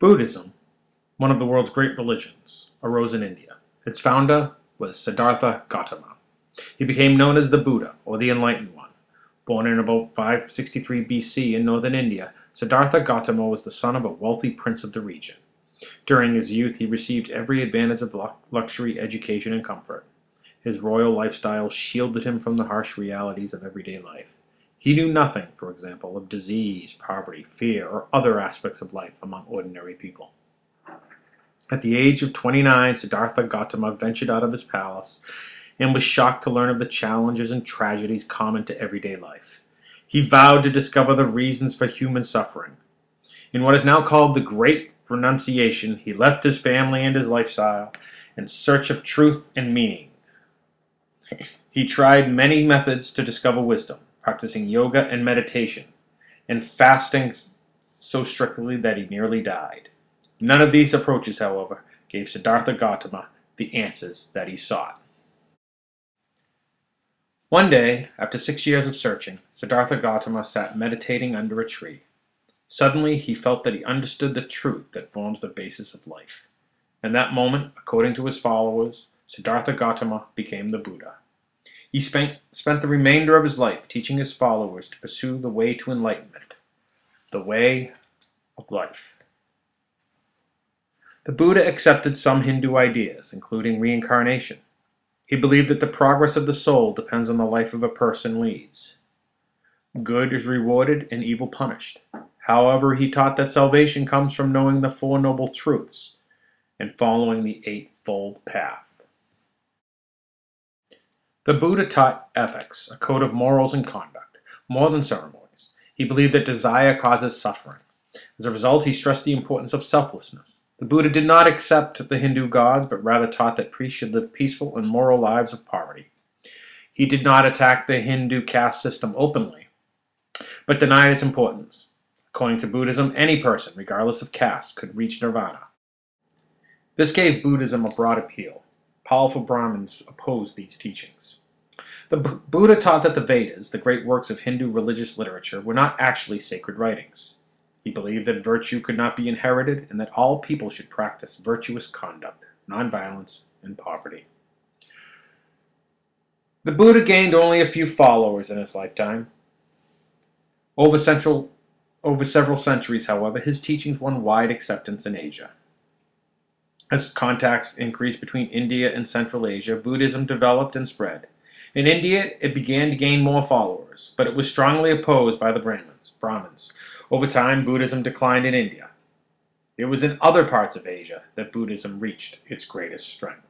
Buddhism, one of the world's great religions, arose in India. Its founder was Siddhartha Gautama. He became known as the Buddha, or the Enlightened One. Born in about 563 BC in northern India, Siddhartha Gautama was the son of a wealthy prince of the region. During his youth, he received every advantage of luxury, education, and comfort. His royal lifestyle shielded him from the harsh realities of everyday life. He knew nothing, for example, of disease, poverty, fear, or other aspects of life among ordinary people. At the age of 29, Siddhartha Gautama ventured out of his palace and was shocked to learn of the challenges and tragedies common to everyday life. He vowed to discover the reasons for human suffering. In what is now called the Great Renunciation, he left his family and his lifestyle in search of truth and meaning. He tried many methods to discover wisdom practicing yoga and meditation, and fasting so strictly that he nearly died. None of these approaches, however, gave Siddhartha Gautama the answers that he sought. One day, after six years of searching, Siddhartha Gautama sat meditating under a tree. Suddenly, he felt that he understood the truth that forms the basis of life. In that moment, according to his followers, Siddhartha Gautama became the Buddha. He spent, spent the remainder of his life teaching his followers to pursue the way to enlightenment, the way of life. The Buddha accepted some Hindu ideas, including reincarnation. He believed that the progress of the soul depends on the life of a person leads. Good is rewarded and evil punished. However, he taught that salvation comes from knowing the Four Noble Truths and following the Eightfold Path. The Buddha taught ethics, a code of morals and conduct, more than ceremonies. He believed that desire causes suffering. As a result, he stressed the importance of selflessness. The Buddha did not accept the Hindu gods, but rather taught that priests should live peaceful and moral lives of poverty. He did not attack the Hindu caste system openly, but denied its importance. According to Buddhism, any person, regardless of caste, could reach nirvana. This gave Buddhism a broad appeal. Powerful Brahmins opposed these teachings. The B Buddha taught that the Vedas, the great works of Hindu religious literature, were not actually sacred writings. He believed that virtue could not be inherited and that all people should practice virtuous conduct, nonviolence, and poverty. The Buddha gained only a few followers in his lifetime. Over, central, over several centuries, however, his teachings won wide acceptance in Asia. As contacts increased between India and Central Asia, Buddhism developed and spread. In India, it began to gain more followers, but it was strongly opposed by the Brahmins. Brahmins. Over time, Buddhism declined in India. It was in other parts of Asia that Buddhism reached its greatest strength.